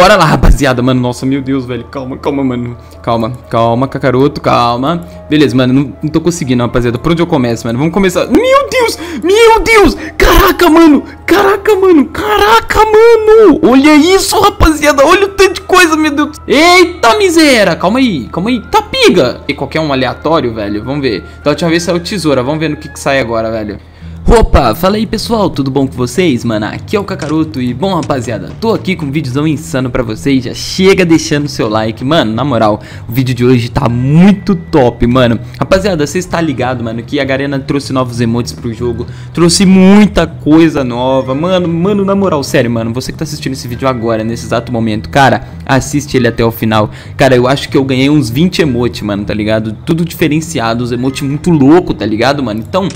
Bora lá, rapaziada, mano. Nossa, meu Deus, velho. Calma, calma, mano. Calma, calma, cacaroto, calma. Beleza, mano. Não, não tô conseguindo, rapaziada. Por onde eu começo, mano? Vamos começar. Meu Deus! Meu Deus! Caraca, mano! Caraca, mano! Caraca, mano! Olha isso, rapaziada! Olha o tanto de coisa, meu Deus! Eita, miséria! Calma aí, calma aí. Tá piga! E qualquer um aleatório, velho. Vamos ver. Da última vez saiu tesoura. Vamos ver no que, que sai agora, velho. Opa, fala aí pessoal, tudo bom com vocês? Mano, aqui é o Kakaroto e bom rapaziada, tô aqui com um vídeozão insano pra vocês, já chega deixando seu like, mano, na moral, o vídeo de hoje tá muito top, mano Rapaziada, você está ligado, mano, que a Garena trouxe novos emotes pro jogo, trouxe muita coisa nova, mano, mano, na moral, sério, mano, você que tá assistindo esse vídeo agora, nesse exato momento, cara, assiste ele até o final Cara, eu acho que eu ganhei uns 20 emotes, mano, tá ligado? Tudo diferenciado, os emotes muito louco, tá ligado, mano? Então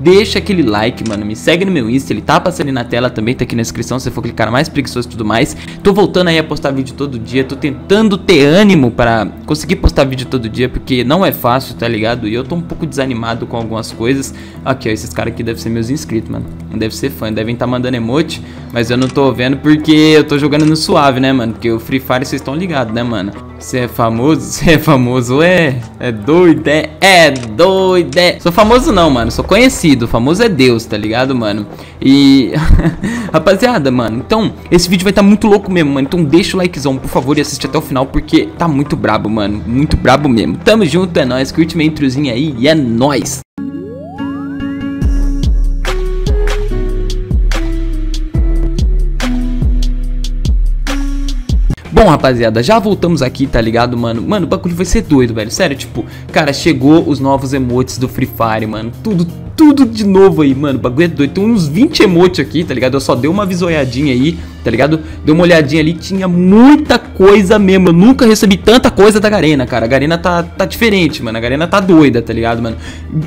deixa aquele like, mano. Me segue no meu Insta, ele tá passando aí na tela também, tá aqui na descrição, se você for clicar mais preguiçoso e tudo mais. Tô voltando aí a postar vídeo todo dia, tô tentando ter ânimo para conseguir postar vídeo todo dia, porque não é fácil, tá ligado? E eu tô um pouco desanimado com algumas coisas. Aqui, ó, esses caras aqui devem ser meus inscritos, mano. Não deve ser fã, devem estar tá mandando emote, mas eu não tô vendo porque eu tô jogando no suave, né, mano? Porque o Free Fire vocês estão ligados, né, mano? Você é famoso? Você é famoso, é? É doido, é? É doido, é? Sou famoso não, mano, sou conhecido famoso é Deus, tá ligado, mano? E. Rapaziada, mano, então, esse vídeo vai estar tá muito louco mesmo, mano. Então deixa o likezão, por favor, e assiste até o final, porque tá muito brabo, mano. Muito brabo mesmo. Tamo junto, é nóis. Curte minha introzinha aí e é nóis. Bom, rapaziada, já voltamos aqui, tá ligado, mano? Mano, o bagulho vai ser doido, velho. Sério, tipo, cara, chegou os novos emotes do Free Fire, mano. Tudo, tudo de novo aí, mano. O bagulho é doido. Tem uns 20 emotes aqui, tá ligado? Eu só dei uma visoiadinha aí, tá ligado? Dei uma olhadinha ali, tinha muita coisa mesmo. Eu nunca recebi tanta coisa da Garena, cara. A Garena tá, tá diferente, mano. A Garena tá doida, tá ligado, mano?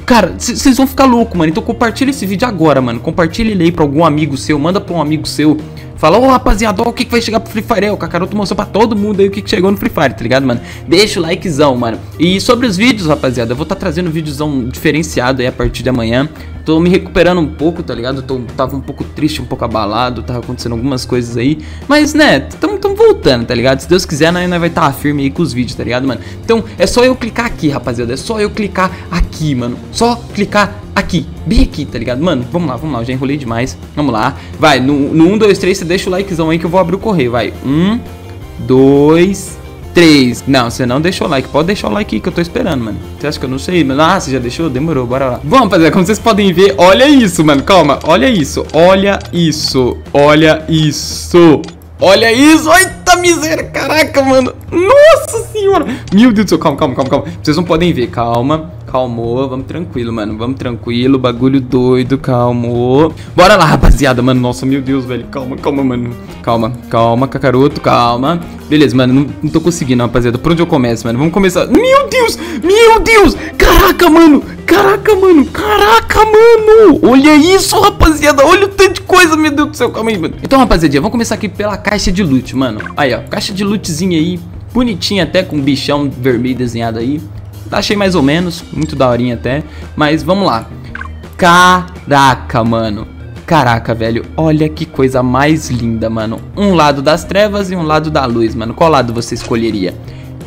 Cara, vocês vão ficar louco, mano. Então compartilha esse vídeo agora, mano. Compartilha ele aí pra algum amigo seu. Manda pra um amigo seu. Fala, ô rapaziada, ó, o que, que vai chegar pro Free Fire? É, o Kakaroto mostrou pra todo mundo aí o que, que chegou no Free Fire, tá ligado, mano? Deixa o likezão, mano. E sobre os vídeos, rapaziada, eu vou estar tá trazendo um vídeozão diferenciado aí a partir de amanhã. Tô me recuperando um pouco, tá ligado? Tô, tava um pouco triste, um pouco abalado, tava acontecendo algumas coisas aí. Mas, né, tamo, tamo voltando, tá ligado? Se Deus quiser, nós, nós vai estar tá firme aí com os vídeos, tá ligado, mano? Então, é só eu clicar aqui, rapaziada. É só eu clicar aqui, mano. Só clicar aqui, bem aqui, tá ligado? Mano, vamos lá, vamos lá, eu já enrolei demais. Vamos lá. Vai, no, no 1, 2, 3, você deixa o likezão aí que eu vou abrir o correio. Vai, 1, 2, 3. Não, você não deixou o like. Pode deixar o like que eu tô esperando, mano. Você acha que eu não sei? Ah, você já deixou? Demorou, bora lá. Vamos, rapaziada, como vocês podem ver, olha isso, mano. Calma, olha isso. Olha isso. Olha isso. Olha isso. Eita miséria. Caraca, mano. Nossa senhora. Meu Deus do céu. Calma, calma, calma, calma. Vocês não podem ver. Calma calmou, vamos tranquilo, mano, vamos tranquilo, bagulho doido, calmou. Bora lá, rapaziada, mano, nossa, meu Deus, velho, calma, calma, mano, calma, calma, cacaroto, calma. Beleza, mano, não, não tô conseguindo, rapaziada, por onde eu começo, mano, vamos começar. Meu Deus, meu Deus, caraca, mano, caraca, mano, caraca, mano, olha isso, rapaziada, olha o tanto de coisa, meu Deus do céu, calma aí, mano. Então, rapaziada, vamos começar aqui pela caixa de loot, mano, aí, ó, caixa de lootzinha aí, bonitinha até, com um bichão vermelho desenhado aí. Achei mais ou menos, muito daorinha até. Mas vamos lá. Caraca, mano. Caraca, velho, olha que coisa mais linda, mano. Um lado das trevas e um lado da luz, mano. Qual lado você escolheria?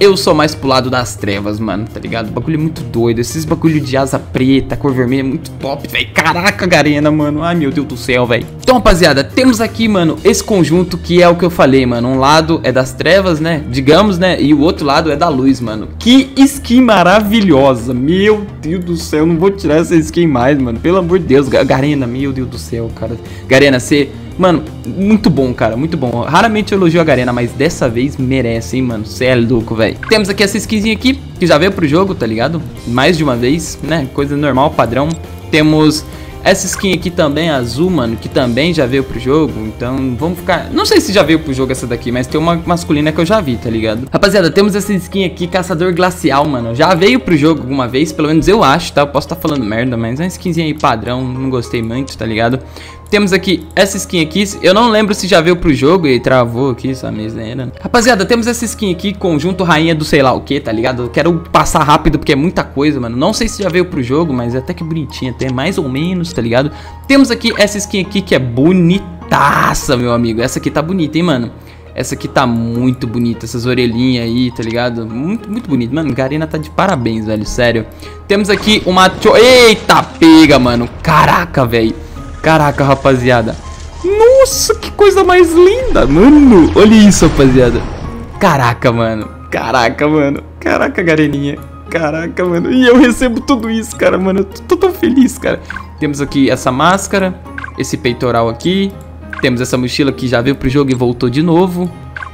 Eu sou mais pro lado das trevas, mano, tá ligado? Bagulho é muito doido. Esses bagulho de asa preta, cor vermelha, é muito top, velho. Caraca, Garena, mano. Ai, meu Deus do céu, velho. Então, rapaziada, temos aqui, mano, esse conjunto que é o que eu falei, mano. Um lado é das trevas, né? Digamos, né? E o outro lado é da luz, mano. Que skin maravilhosa. Meu Deus do céu, não vou tirar essa skin mais, mano. Pelo amor de Deus. Garena, meu Deus do céu, cara. Garena, você... Mano, muito bom, cara, muito bom. Raramente eu elogio a Garena, mas dessa vez merece, hein, mano. Cê é louco, velho. Temos aqui essa skinzinha aqui, que já veio pro jogo, tá ligado? Mais de uma vez, né? Coisa normal, padrão. Temos essa skin aqui também, azul, mano, que também já veio pro jogo. Então, vamos ficar... Não sei se já veio pro jogo essa daqui, mas tem uma masculina que eu já vi, tá ligado? Rapaziada, temos essa skin aqui, Caçador Glacial, mano. Já veio pro jogo alguma vez, pelo menos eu acho, tá? Eu posso estar tá falando merda, mas é uma skinzinha aí padrão, não gostei muito, tá ligado? Temos aqui essa skin aqui. Eu não lembro se já veio pro jogo e travou aqui essa miséria. Rapaziada, temos essa skin aqui, conjunto rainha do sei lá o que, tá ligado? Eu quero passar rápido porque é muita coisa, mano. Não sei se já veio pro jogo, mas é até que bonitinha, até mais ou menos, tá ligado? Temos aqui essa skin aqui que é bonitaça, meu amigo. Essa aqui tá bonita, hein, mano? Essa aqui tá muito bonita, essas orelhinhas aí, tá ligado? Muito, muito bonito. Mano, Garena tá de parabéns, velho, sério. Temos aqui uma... Eita, pega, mano. Caraca, velho. Caraca, rapaziada. Nossa, que coisa mais linda, mano. Olha isso, rapaziada. Caraca, mano. Caraca, mano. Caraca, Gareninha. Caraca, mano. E eu recebo tudo isso, cara, mano. Eu tô tão feliz, cara. Temos aqui essa máscara, esse peitoral aqui. Temos essa mochila que já veio pro jogo e voltou de novo.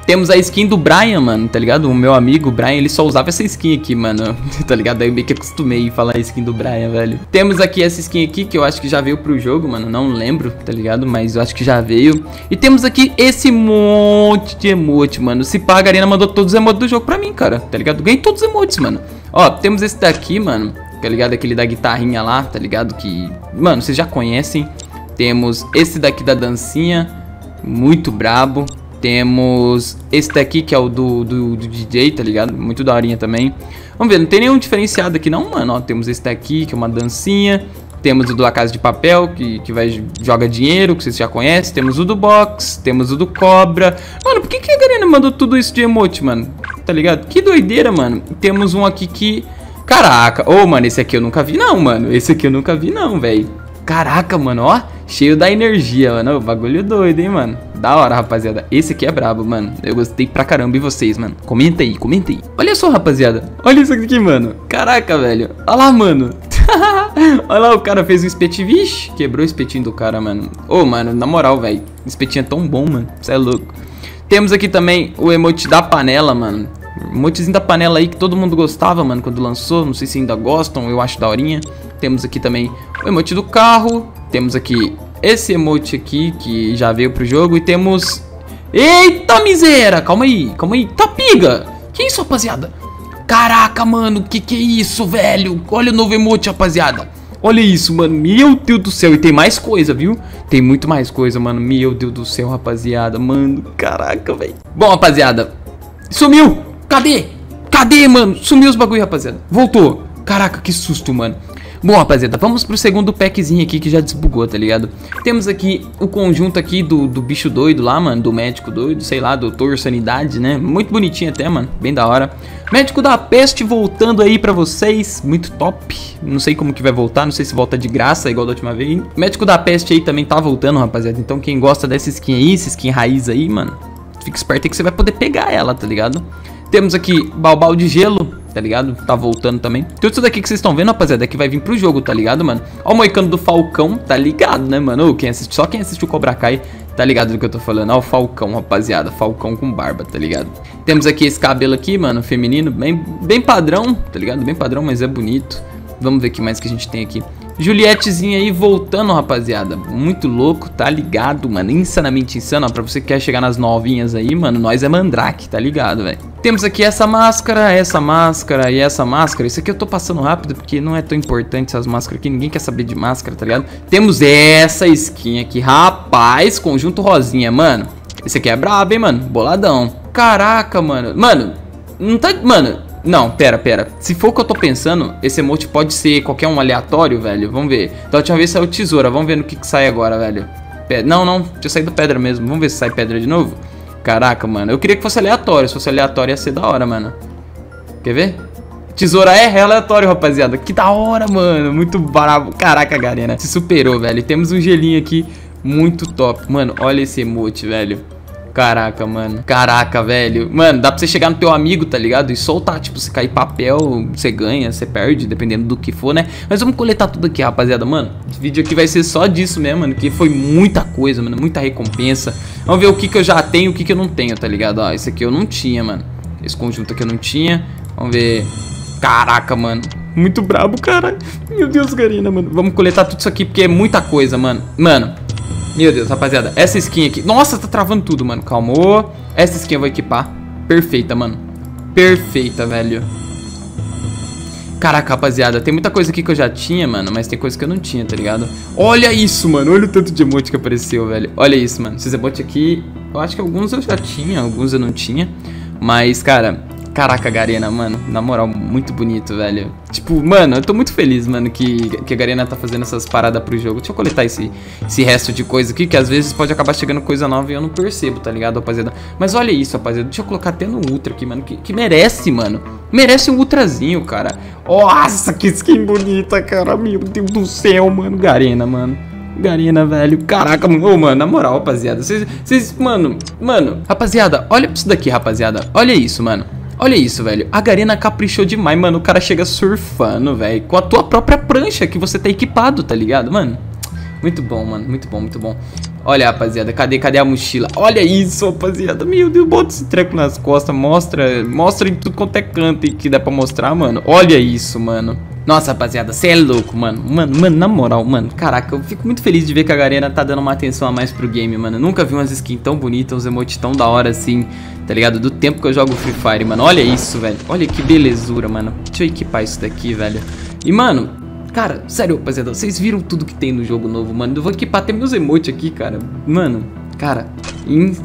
Temos a skin do Brian, mano, tá ligado? O meu amigo, Brian, ele só usava essa skin aqui, mano. tá ligado? Aí eu meio que acostumei a falar a skin do Brian, velho. Temos aqui essa skin aqui, que eu acho que já veio pro jogo, mano. Não lembro, tá ligado? Mas eu acho que já veio. E temos aqui esse monte de emote, mano. Se pá, a Garena mandou todos os emotes do jogo pra mim, cara. Tá ligado? Ganhei todos os emotes, mano. Ó, temos esse daqui, mano. Tá ligado? Aquele da guitarrinha lá, tá ligado? Que, mano, vocês já conhecem. Temos esse daqui da dancinha. Muito brabo. Temos esse daqui que é o do, do, do DJ, tá ligado? Muito daorinha também. Vamos ver, não tem nenhum diferenciado aqui não, mano. Ó, temos esse daqui que é uma dancinha. Temos o do A Casa de Papel, que, que vai joga dinheiro, que vocês já conhecem. Temos o do Box, temos o do Cobra. Mano, por que, que a Garena mandou tudo isso de emote, mano? Tá ligado? Que doideira, mano. Temos um aqui que... Caraca. Ô, oh, mano, esse aqui eu nunca vi não, mano. Esse aqui eu nunca vi não, velho. Caraca, mano, ó. Cheio da energia, mano. O bagulho doido, hein, mano. Da hora, rapaziada. Esse aqui é brabo, mano. Eu gostei pra caramba. E vocês, mano? Comenta aí, comenta aí. Olha só, rapaziada. Olha isso aqui, mano. Caraca, velho. Olha lá, mano. Olha lá, o cara fez um espetinho. Vixe, quebrou o espetinho do cara, mano. Ô, oh, mano, na moral, velho. Espetinho é tão bom, mano. Você é louco. Temos aqui também o emote da panela, mano. Emotezinho da panela aí que todo mundo gostava, mano, quando lançou. Não sei se ainda gostam, eu acho daorinha. Temos aqui também o emote do carro. Temos aqui esse emote aqui que já veio pro jogo. E temos... Eita miséria! Calma aí, calma aí. Tá piga! Que isso, rapaziada? Caraca, mano, que que é isso, velho? Olha o novo emote, rapaziada. Olha isso, mano. Meu Deus do céu. E tem mais coisa, viu? Tem muito mais coisa, mano. Meu Deus do céu, rapaziada. Mano, caraca, velho. Bom, rapaziada. Sumiu. Cadê? Cadê, mano? Sumiu os bagulho, rapaziada. Voltou. Caraca, que susto, mano. Bom, rapaziada, vamos pro segundo packzinho aqui que já desbugou, tá ligado? Temos aqui o conjunto aqui do, do bicho doido lá, mano, do médico doido, sei lá, doutor sanidade, né? Muito bonitinho até, mano, bem da hora. Médico da peste voltando aí pra vocês, muito top. Não sei como que vai voltar, não sei se volta de graça igual da última vez. Médico da peste aí também tá voltando, rapaziada. Então quem gosta dessa skin aí, essa skin raiz aí, mano, fica esperto aí que você vai poder pegar ela, tá ligado? Temos aqui balbal de gelo, tá ligado? Tá voltando também. Tudo isso daqui que vocês estão vendo, rapaziada, é que vai vir pro jogo, tá ligado, mano? Ó o moicano do Falcão, tá ligado, né, mano? quem assiste, só quem assistiu Cobra Kai tá ligado do que eu tô falando. Ó o Falcão, rapaziada, Falcão com barba, tá ligado? Temos aqui esse cabelo aqui, mano, feminino, bem, bem padrão, tá ligado? Bem padrão, mas é bonito. Vamos ver o que mais que a gente tem aqui. Julietezinha aí voltando, rapaziada. Muito louco, tá ligado, mano? Insanamente insano, ó, pra você que quer chegar nas novinhas aí, mano, nós é mandrake, tá ligado, velho? Temos aqui essa máscara, essa máscara e essa máscara. Isso aqui eu tô passando rápido porque não é tão importante essas máscaras aqui. Ninguém quer saber de máscara, tá ligado? Temos essa skin aqui, rapaz, conjunto rosinha, mano. Esse aqui é brabo, hein, mano? Boladão. Caraca, mano. Mano, não tá... Mano, não, pera, pera. Se for o que eu tô pensando, esse emote pode ser qualquer um aleatório, velho. Vamos ver. Da última vez saiu tesoura. Vamos ver no que, que sai agora, velho. Não, não. Tinha saído pedra mesmo. Vamos ver se sai pedra de novo. Caraca, mano. Eu queria que fosse aleatório. Se fosse aleatório ia ser da hora, mano. Quer ver? Tesoura é, aleatório, rapaziada. Que da hora, mano. Muito brabo. Caraca, Garena. Se superou, velho. Temos um gelinho aqui muito top. Mano, olha esse emote, velho. Caraca, mano. Caraca, velho. Mano, dá pra você chegar no teu amigo, tá ligado? E soltar. Tipo, se cair papel, você ganha, você perde, dependendo do que for, né? Mas vamos coletar tudo aqui, rapaziada. Mano, esse vídeo aqui vai ser só disso mesmo, mano. Que foi muita coisa, mano. Muita recompensa. Vamos ver o que, que eu já tenho e o que, que eu não tenho, tá ligado? Ó, esse aqui eu não tinha, mano. Esse conjunto aqui eu não tinha. Vamos ver. Caraca, mano. Muito brabo, cara. Meu Deus, Garina, mano. Vamos coletar tudo isso aqui porque é muita coisa, mano. Mano, meu Deus, rapaziada. Essa skin aqui... Nossa, tá travando tudo, mano. Calmou. Essa skin eu vou equipar. Perfeita, mano. Perfeita, velho. Caraca, rapaziada. Tem muita coisa aqui que eu já tinha, mano. Mas tem coisa que eu não tinha, tá ligado? Olha isso, mano. Olha o tanto de emote que apareceu, velho. Olha isso, mano. Esses emotes aqui... Eu acho que alguns eu já tinha. Alguns eu não tinha. Mas, cara... Caraca, Garena, mano, na moral, muito bonito, velho. Tipo, mano, eu tô muito feliz, mano, que, que a Garena tá fazendo essas paradas pro jogo. Deixa eu coletar esse, esse resto de coisa aqui, que às vezes pode acabar chegando coisa nova e eu não percebo, tá ligado, rapaziada? Mas olha isso, rapaziada, deixa eu colocar até no Ultra aqui, mano, que, que merece, mano. Merece um Ultrazinho, cara. Nossa, que skin bonita, cara, meu Deus do céu, mano, Garena, mano. Garena, velho. Caraca, ô, oh, mano, na moral, rapaziada. Vocês, mano, mano, rapaziada, olha pra isso daqui, rapaziada. Olha isso, mano. Olha isso, velho. A Garena caprichou demais, mano. O cara chega surfando, velho. Com a tua própria prancha que você tá equipado, tá ligado, mano? Muito bom, mano. Muito bom, muito bom. Olha, rapaziada. Cadê, cadê a mochila? Olha isso, rapaziada. Meu Deus, bota esse treco nas costas. Mostra, mostra em tudo quanto é canto que dá pra mostrar, mano. Olha isso, mano. Nossa, rapaziada, você é louco, mano. Mano, mano, na moral, mano. Caraca, eu fico muito feliz de ver que a Garena tá dando uma atenção a mais pro game, mano. Eu nunca vi umas skins tão bonitas, uns emotes tão da hora assim, tá ligado? Do tempo que eu jogo Free Fire, mano. Olha isso, velho. Olha que belezura, mano. Deixa eu equipar isso daqui, velho. E, mano, cara, sério, rapaziada, vocês viram tudo que tem no jogo novo, mano. Eu vou equipar até meus emotes aqui, cara. Mano, cara,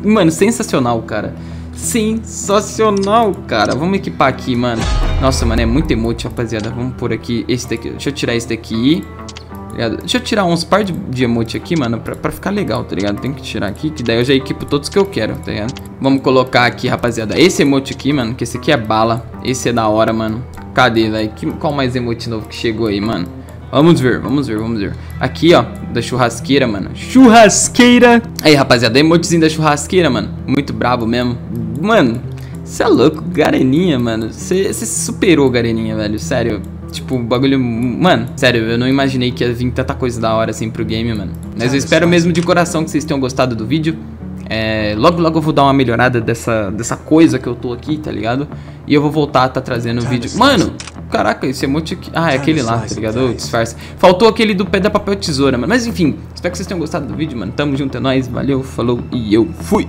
mano, sensacional, cara. Sensacional, cara. Vamos equipar aqui, mano. Nossa, mano, é muito emote, rapaziada. Vamos por aqui esse daqui. Deixa eu tirar esse daqui. Deixa eu tirar uns par de, de emote aqui, mano, pra, pra, ficar legal, tá ligado? Tem que tirar aqui, que daí eu já equipo todos que eu quero, tá ligado? Vamos colocar aqui, rapaziada, esse emote aqui, mano, que esse aqui é bala. Esse é da hora, mano. Cadê, velho? Qual mais emote novo que chegou aí, mano? Vamos ver, vamos ver, vamos ver. Aqui, ó, da churrasqueira, mano. Churrasqueira! Aí, rapaziada, emotezinho da churrasqueira, mano. Muito brabo mesmo. Mano, você é louco, Gareninha, mano. Você superou Gareninha, velho. Sério. Tipo, o bagulho. Mano, sério, eu não imaginei que ia vir tanta coisa da hora assim pro game, mano. Mas eu espero mesmo de coração que vocês tenham gostado do vídeo. É, logo, logo eu vou dar uma melhorada dessa, dessa coisa que eu tô aqui, tá ligado? E eu vou voltar a tá trazendo o vídeo. Mano, caraca, esse emote aqui. Ah, é aquele lá, tá ligado? O disfarce. Faltou aquele do pé da papel tesoura, mano. Mas enfim, espero que vocês tenham gostado do vídeo, mano. Tamo junto, é nóis. Valeu, falou e eu fui.